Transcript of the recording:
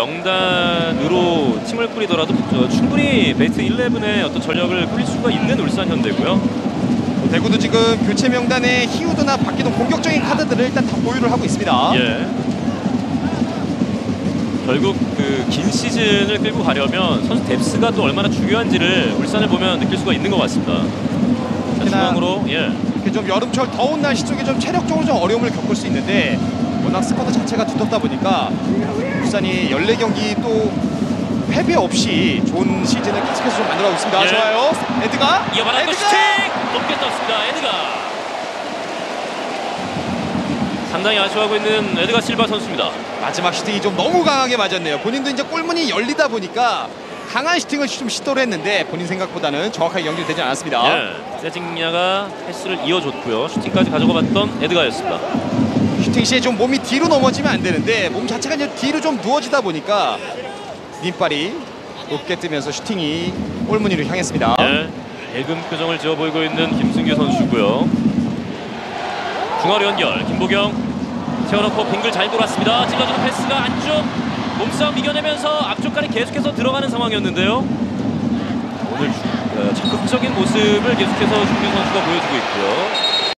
명단으로 팀을 꾸리더라도 어, 충분히 베이스 11의 어떤 전력을 꾸릴 수가 있는 울산 현대고요. 대구도 지금 교체 명단에 히우드나 박기동 공격적인 카드들을 일단 다 보유를 하고 있습니다. 예. 결국 그 긴 시즌을 끌고 가려면 선수 뎁스가 또 얼마나 중요한지를 울산을 보면 느낄 수가 있는 것 같습니다. 자, 중앙으로 예. 이렇게 좀 여름철 더운 날씨 쪽에 좀 체력적으로 좀 어려움을 겪을 수 있는데 워낙 스쿼드 자체가 두텁다 보니까 울산이 14경기 또 패배 없이 좋은 시즌을 계속해서 좀 만들어가고 있습니다. 예. 좋아요. 에드가. 이어받았고 에드가! 슈팅 높게 떴습니다. 에드가 상당히 아쉬워하고 있는 에드가 실바 선수입니다. 마지막 슈팅이 좀 너무 강하게 맞았네요. 본인도 이제 골문이 열리다 보니까 강한 슈팅을 좀 시도를 했는데 본인 생각보다는 정확하게 연결되지 않았습니다. 예. 세징야가 패스를 이어줬고요. 슈팅까지 가져가 봤던 에드가였습니다. 슈팅 시에 좀 몸이 뒤로 넘어지면 안 되는데 몸 자체가 이제 뒤로 좀 누워지다 보니까 닌발이 높게 뜨면서 슈팅이 골문이로 향했습니다. 예. 밝은 표정을 지어 보이고 있는 김승규 선수고요. 중앙으로 연결 김보경 세워놓고 빙글 잘 돌았습니다. 찔러주는 패스가 안쪽 몸싸움 이겨내면서 앞쪽까지 계속해서 들어가는 상황이었는데요. 오늘 주- 어, 적극적인 모습을 계속해서 준규 선수가 보여주고 있고요.